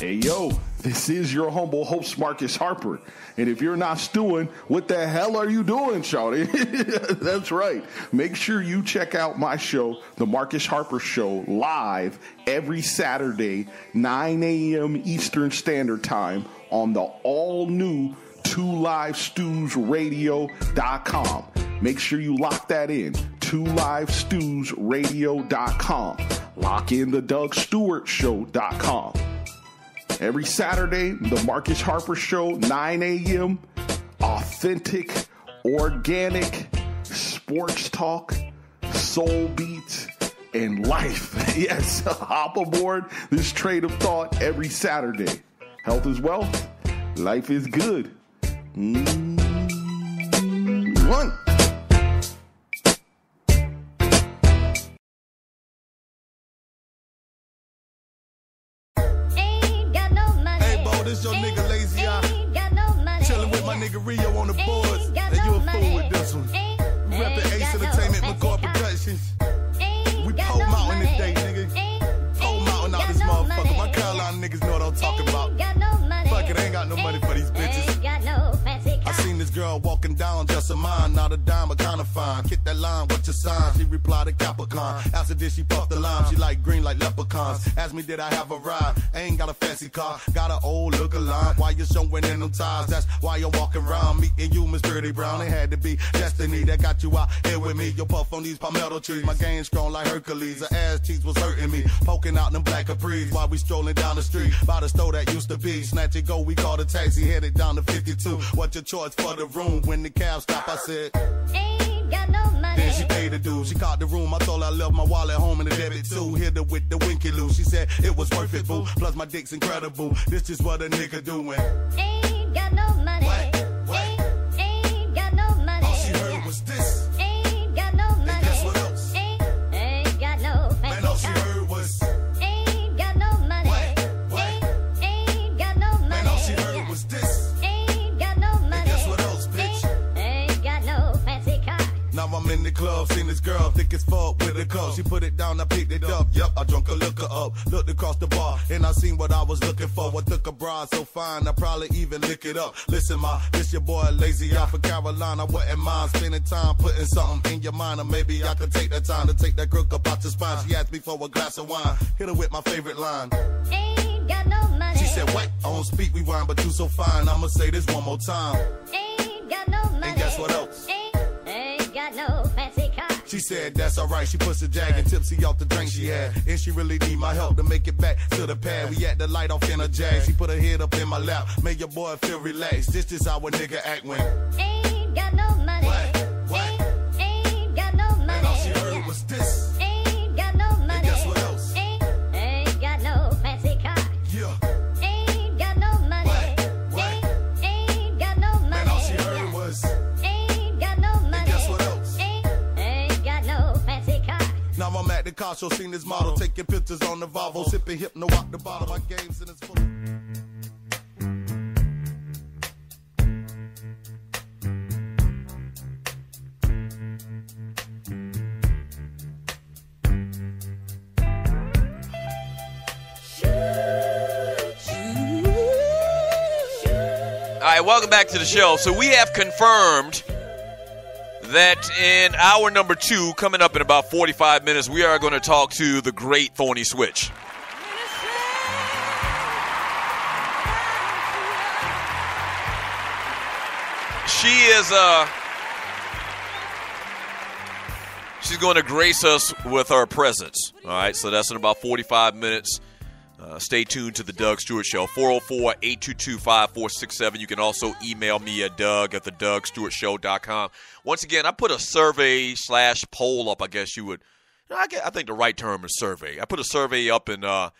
Hey, yo, this is your humble host, Marcus Harper. And if you're not stewing, what the hell are you doing, Shawty? That's right. Make sure you check out my show, The Marcus Harper Show, live every Saturday, 9 a.m. Eastern Standard Time on the all new 2livestewsradio.com. Make sure you lock that in, 2livestewsradio.com. Lock in the Doug Stewart Show.com. Every Saturday, the Marcus Harper Show, 9 a.m. Authentic, organic sports talk, soul beats, and life. Yes, hop aboard this trade of thought every Saturday. Health is wealth, life is good. Mm. One. Rio on the boards. And you a fool with this one. Ain't- We ain't reppin' Ace Entertainment, car. Productions. We Pole Mountain today, nigga. Pole Mountain out this motherfucker. My. Carolina niggas know what I'm talking about. Ain't got no money. Fuck it, ain't got no money for these bitches. Ain't got no fancy I seen this girl walking down, just a mine, not a dime, but kinda fine. Hit that line, what's your sign? She replied to Capricorn. After this, she puffed the lime. She like green like Asked me, did I have a ride? Ain't got a fancy car, got an old look line. Why you showing in them ties? That's why you're walking around. Meeting you, Miss Pretty Brown. It had to be destiny that got you out here with me. You puff on these palmetto trees. My game strong like Hercules. Her ass cheeks was hurting me. Poking out them black capris while we strolling down the street. By the store that used to be. Snatch it, go, we called a taxi. Headed down to 52. What your choice for the room? When the cab stopped, I said, got she paid the dude. She caught the room. I told her I left my wallet home in the debit too. Hit her with the winky loo. She said it was worth it, boo. Plus my dick's incredible. This is what a nigga doing. Ain't girl thick as fuck with a cup. She put it down, I picked it up. Yup, I drunk a looker up. Looked across the bar, and I seen what I was looking for. I took a bra so fine, I probably even lick it up. Listen, ma, this your boy Lazy out for Carolina. Wouldn't mind spending time putting something in your mind, or maybe I could take that time to take that crook up out your spine. She asked me for a glass of wine, hit her with my favorite line. Ain't got no money. She said, What? I don't speak we rhyme, but you so fine. I'ma say this one more time. Ain't got no money. And guess what else? Ain't, ain't got no fancy. She said that's alright. She puts a jag and tipsy off the drink she had. And she really need my help to make it back to the pad. We at the light off in a jag. She put her head up in my lap. Make your boy feel relaxed. This is how a nigga act when. Ain't got no money. What? What? Ain't, ain't got no money. And all she heard was this. Show, seen this model taking pictures on the Volvo, sipping hypno out the bottle. My games in his full. All right, welcome back to the show. So we have confirmed that in hour number two, coming up in about 45 minutes, we are going to talk to the great Thorny Switch. She is uh she's going to grace us with her presence. All right, so that's in about 45 minutes. Uh, stay tuned to the Doug Stewart Show. 404 822 5467. You can also email me at Doug at the Doug Stewart DougStewartShow.com. Once again, I put a survey slash poll up, I guess you would. I, I think the right term is survey. I put a survey up in uh,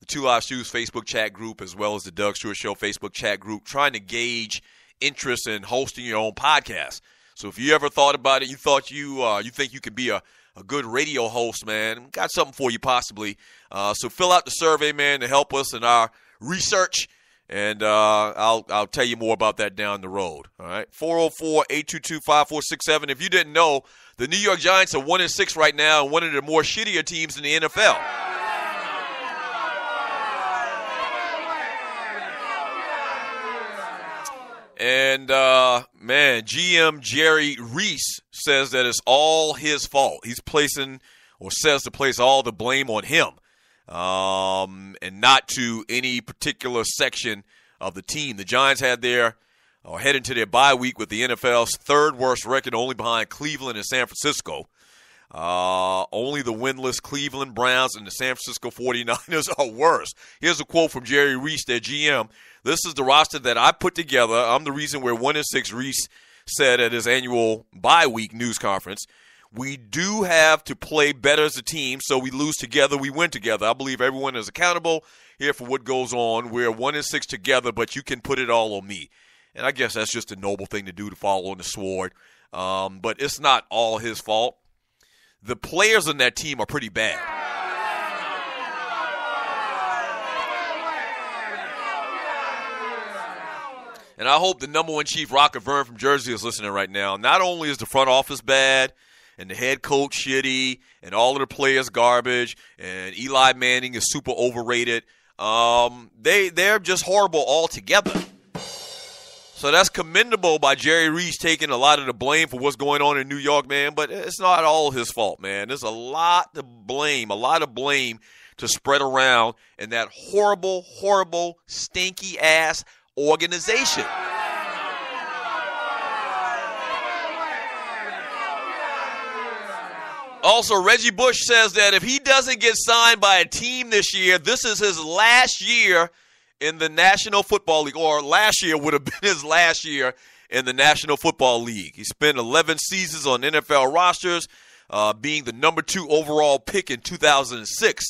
the Two Live Stews Facebook chat group as well as the Doug Stewart Show Facebook chat group trying to gauge interest in hosting your own podcast. So if you ever thought about it, you thought you uh, you think you could be a, a good radio host, man, got something for you possibly. Uh, so fill out the survey, man, to help us in our research. And uh, I'll I'll tell you more about that down the road. All right, 404-822-5467. If you didn't know, the New York Giants are one and six right now, and one of the more shittier teams in the NFL. And uh, man, GM Jerry Reese says that it's all his fault. He's placing or says to place all the blame on him, um, and not to any particular section of the team. The Giants had their or head into their bye week with the NFL's third worst record, only behind Cleveland and San Francisco. Uh, only the winless Cleveland Browns and the San Francisco 49ers are worse. Here's a quote from Jerry Reese, their GM. This is the roster that I put together. I'm the reason we're one and six. Reese said at his annual bye week news conference. We do have to play better as a team, so we lose together, we win together. I believe everyone is accountable here for what goes on. We're one and six together, but you can put it all on me. And I guess that's just a noble thing to do to follow on the sword. Um, but it's not all his fault. The players on that team are pretty bad. And I hope the number one chief, Rocket Vern from Jersey, is listening right now. Not only is the front office bad, and the head coach shitty, and all of the players garbage, and Eli Manning is super overrated. Um, they they're just horrible altogether. So that's commendable by Jerry Reese taking a lot of the blame for what's going on in New York, man. But it's not all his fault, man. There's a lot to blame, a lot of blame to spread around in that horrible, horrible, stinky ass organization. Also, Reggie Bush says that if he doesn't get signed by a team this year, this is his last year in the National Football League, or last year would have been his last year in the National Football League. He spent 11 seasons on NFL rosters, uh, being the number two overall pick in 2006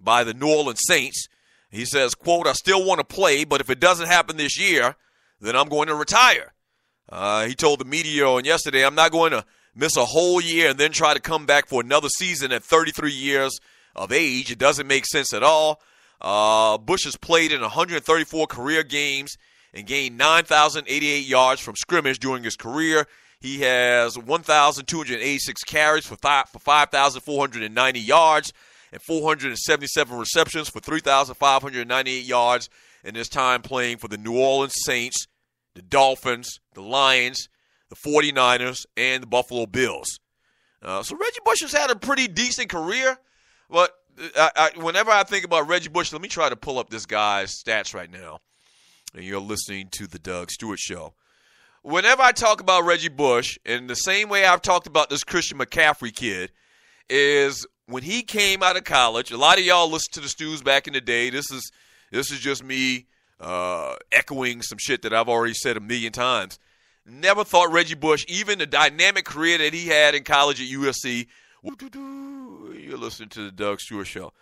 by the New Orleans Saints. He says, quote, I still want to play, but if it doesn't happen this year, then I'm going to retire. Uh, he told the media on yesterday, I'm not going to miss a whole year and then try to come back for another season at 33 years of age. It doesn't make sense at all. Uh, Bush has played in 134 career games and gained 9,088 yards from scrimmage during his career. He has 1,286 carries for, for 5,490 yards and 477 receptions for 3,598 yards in his time playing for the New Orleans Saints, the Dolphins, the Lions, the 49ers, and the Buffalo Bills. Uh, so Reggie Bush has had a pretty decent career, but I, I, whenever I think about Reggie Bush, let me try to pull up this guy's stats right now. And you're listening to the Doug Stewart Show. Whenever I talk about Reggie Bush, in the same way I've talked about this Christian McCaffrey kid, is when he came out of college. A lot of y'all listened to the Stews back in the day. This is this is just me uh, echoing some shit that I've already said a million times. Never thought Reggie Bush, even the dynamic career that he had in college at USC. You're listening to the Doug Stewart Show.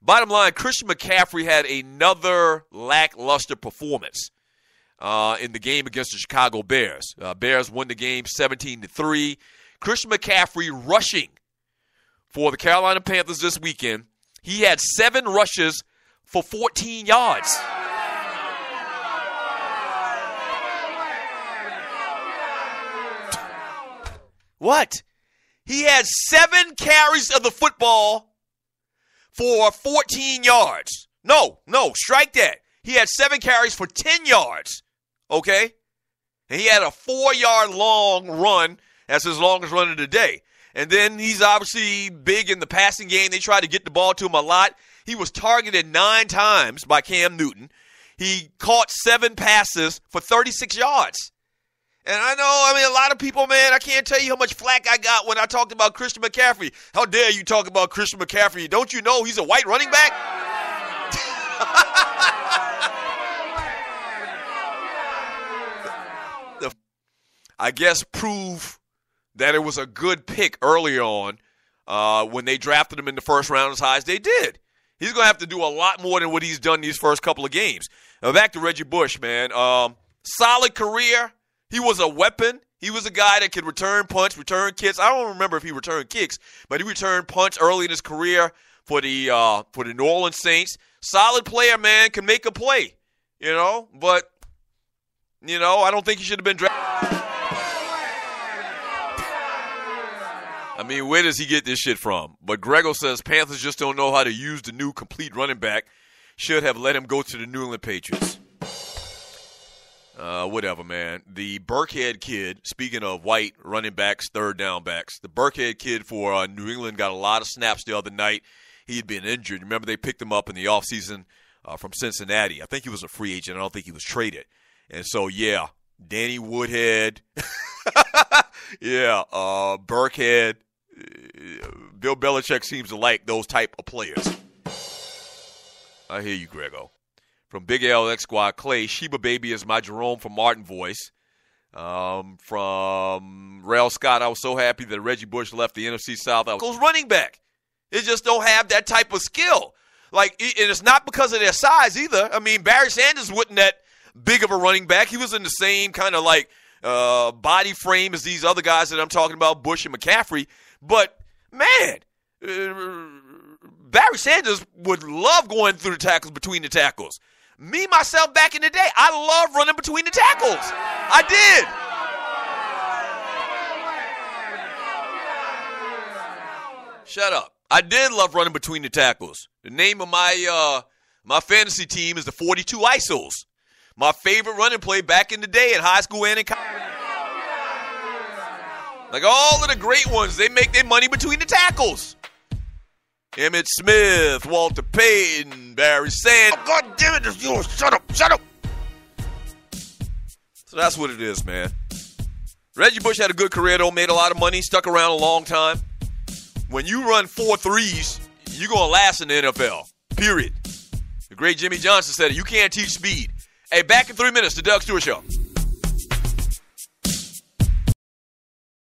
Bottom line, Christian McCaffrey had another lackluster performance uh, in the game against the Chicago Bears. Uh, Bears won the game 17 to three. Christian McCaffrey rushing for the Carolina Panthers this weekend. He had seven rushes for 14 yards. What? He had seven carries of the football for 14 yards. No, no, strike that. He had seven carries for 10 yards. Okay? And he had a four yard long run as his longest run of the day. And then he's obviously big in the passing game. They tried to get the ball to him a lot. He was targeted nine times by Cam Newton. He caught seven passes for 36 yards. And I know, I mean, a lot of people, man, I can't tell you how much flack I got when I talked about Christian McCaffrey. How dare you talk about Christian McCaffrey? Don't you know he's a white running back? I guess prove that it was a good pick early on uh, when they drafted him in the first round as high as they did. He's going to have to do a lot more than what he's done these first couple of games. Now, back to Reggie Bush, man. Um, solid career. He was a weapon. He was a guy that could return punch, return kicks. I don't remember if he returned kicks, but he returned punch early in his career for the uh, for the New Orleans Saints. Solid player, man, can make a play, you know. But you know, I don't think he should have been drafted. I mean, where does he get this shit from? But Grego says Panthers just don't know how to use the new complete running back. Should have let him go to the New England Patriots. Uh, whatever, man. The Burkhead kid, speaking of white running backs, third down backs, the Burkhead kid for uh, New England got a lot of snaps the other night. He had been injured. Remember, they picked him up in the offseason uh, from Cincinnati. I think he was a free agent. I don't think he was traded. And so, yeah, Danny Woodhead. yeah, uh, Burkhead. Bill Belichick seems to like those type of players. I hear you, Grego. From Big L X Squad Clay, Sheba Baby is my Jerome from Martin voice. Um, from Rail Scott, I was so happy that Reggie Bush left the NFC South. I was running back. They just don't have that type of skill. Like, and it's not because of their size either. I mean, Barry Sanders wasn't that big of a running back. He was in the same kind of like uh, body frame as these other guys that I'm talking about, Bush and McCaffrey. But man, uh, Barry Sanders would love going through the tackles between the tackles. Me myself back in the day, I love running between the tackles. I did. Shut up. I did love running between the tackles. The name of my uh, my fantasy team is the 42 ISOs. My favorite running play back in the day in high school and in college. Like all of the great ones, they make their money between the tackles. Emmitt Smith, Walter Payton, Barry Sanders. Oh, God damn it, this you shut up, shut up. So that's what it is, man. Reggie Bush had a good career though, made a lot of money, stuck around a long time. When you run four threes, you're gonna last in the NFL. Period. The great Jimmy Johnson said it. You can't teach speed. Hey, back in three minutes, the Doug Stewart Show.